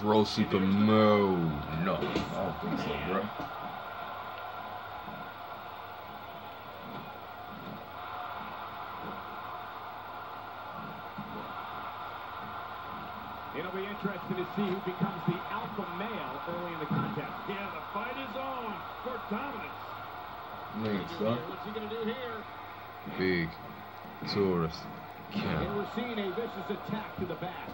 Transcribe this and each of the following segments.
Let's roll Super Mo. No, I don't think so, bro. It'll be interesting to see who becomes the alpha male early in the contest. Yeah, the fight is on for dominance. Man, son. What's he gonna do here? Big. Taurus. And we're seeing a vicious attack to the back.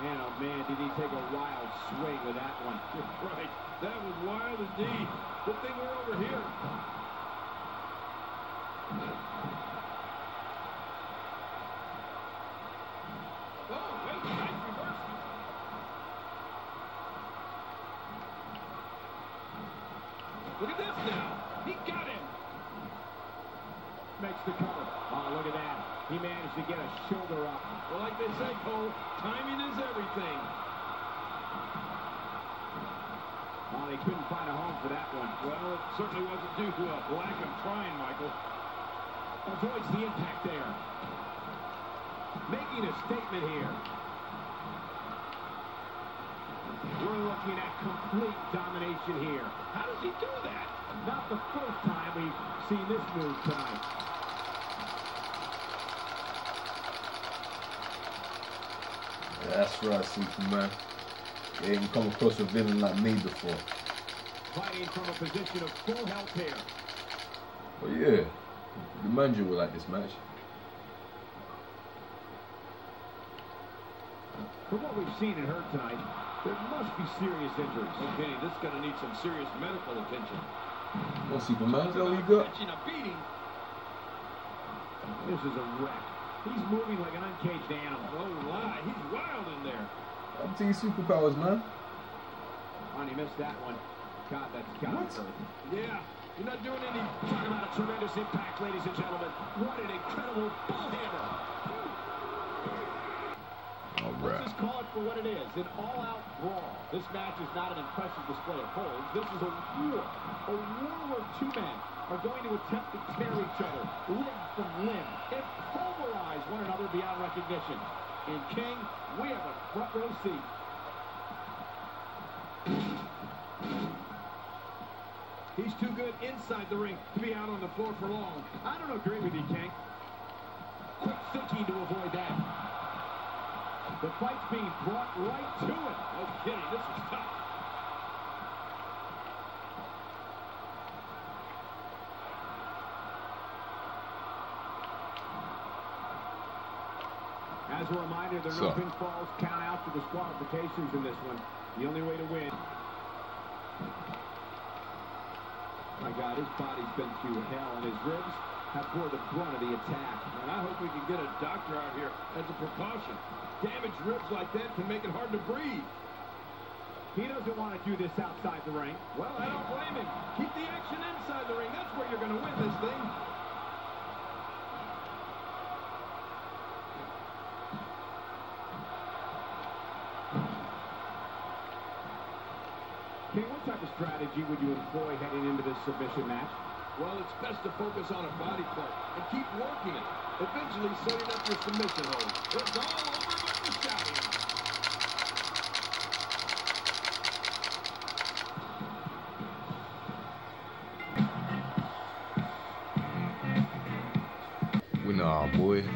Man, oh man, did he take a wild swing with that one. Right. That was wild indeed. Good thing we're over here. Oh. Look at this now. He got him. Makes the cover. Oh, look at that. He managed to get a shoulder up. Well, like they say, Cole, timing is everything. Oh, they couldn't find a home for that one. Well, it certainly wasn't due to a lack of trying, Michael. Avoids the impact there. Making a statement here. We're looking at complete domination here. How does he do that? Not the first time we've seen this move tonight. That's right, Superman. You ain't come across a villain like me before. Fighting from a position of full health here. But yeah, the manager will like this match. From what we've seen and heard tonight, there serious injuries. Okay, this is gonna need some serious medical attention. Well, Superman, is that all you got? Catching a beating. This is a wreck. He's moving like an uncaged animal. Oh, lie. He's wild in there. I'm to superpowers, man. And he missed that one. God, that's got What? hurt. Yeah. You're not doing any. Talking about a tremendous impact, ladies and gentlemen. What an incredible bullhammer. All Let's right. just call it for what it is, an all-out brawl. This match is not an impressive display of holds. This is a war. A war where two men are going to attempt to tear each other limb from limb and pulverize one another beyond recognition. In King, we have a front row seat. He's too good inside the ring to be out on the floor for long. I don't agree with you, King. Quick thinking to avoid that. The fight's being brought right to it. No kidding. This is tough. As a reminder, there are So. no pinfalls, count out to disqualifications in this one. The only way to win. My God, his body's been through hell, and his ribs have bore the brunt of the attack. And I hope we can get a doctor out here as a precaution. Damaged ribs like that can make it hard to breathe. He doesn't want to do this outside the ring. Well, I don't blame him. Keep the action inside the ring. That's where you're going to win this thing. King, what type of strategy would you employ heading into this submission match? Well, it's best to focus on a body part and keep working it. Eventually setting up your submission hold. It's all over but the shouting. Our boy.